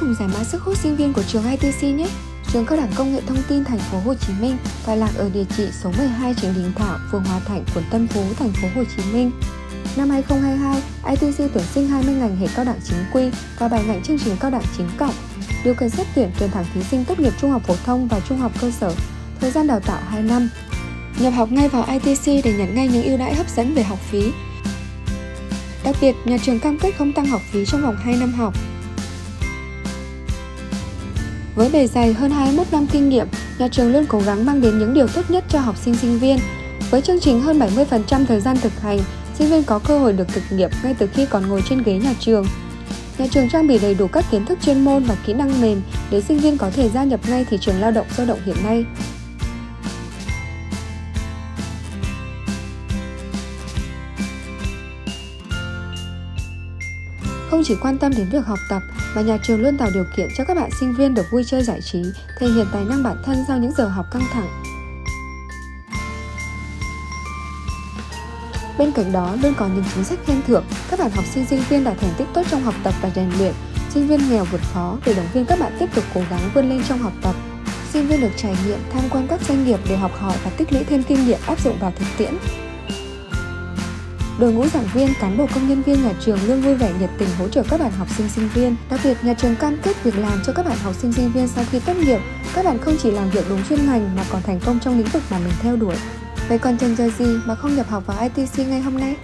cùng giải mã sức hút sinh viên của trường ITC nhé. Trường Cao đẳng Công nghệ Thông tin Thành phố Hồ Chí Minh tọa lạc ở địa chỉ số 12 Trịnh Đình Thảo, phường Hòa Thạnh, quận Tân Phú, Thành phố Hồ Chí Minh. Năm 2022, ITC tuyển sinh 20 ngành hệ cao đẳng chính quy và 7 ngành chương trình cao đẳng chính cộng. Điều kiện xét tuyển tuyển thẳng thí sinh tốt nghiệp trung học phổ thông và trung học cơ sở. Thời gian đào tạo 2 năm. Nhập học ngay vào ITC để nhận ngay những ưu đãi hấp dẫn về học phí. Đặc biệt, nhà trường cam kết không tăng học phí trong vòng 2 năm học. Với bề dày hơn 21 năm kinh nghiệm, nhà trường luôn cố gắng mang đến những điều tốt nhất cho học sinh sinh viên. Với chương trình hơn 70% thời gian thực hành, sinh viên có cơ hội được thực nghiệm ngay từ khi còn ngồi trên ghế nhà trường. Nhà trường trang bị đầy đủ các kiến thức chuyên môn và kỹ năng mềm để sinh viên có thể gia nhập ngay thị trường lao động sôi động hiện nay. Không chỉ quan tâm đến việc học tập mà nhà trường luôn tạo điều kiện cho các bạn sinh viên được vui chơi giải trí, thể hiện tài năng bản thân sau những giờ học căng thẳng. Bên cạnh đó, luôn có những chính sách khen thưởng các bạn học sinh sinh viên đạt thành tích tốt trong học tập và rèn luyện, sinh viên nghèo vượt khó để động viên các bạn tiếp tục cố gắng vươn lên trong học tập. Sinh viên được trải nghiệm tham quan các doanh nghiệp để học hỏi và tích lũy thêm kinh nghiệm áp dụng vào thực tiễn. Đội ngũ giảng viên, cán bộ công nhân viên nhà trường luôn vui vẻ nhiệt tình hỗ trợ các bạn học sinh sinh viên. Đặc biệt, nhà trường cam kết việc làm cho các bạn học sinh sinh viên sau khi tốt nghiệp. Các bạn không chỉ làm việc đúng chuyên ngành mà còn thành công trong lĩnh vực mà mình theo đuổi. Vậy còn chần chờ gì mà không nhập học vào ITC ngay hôm nay?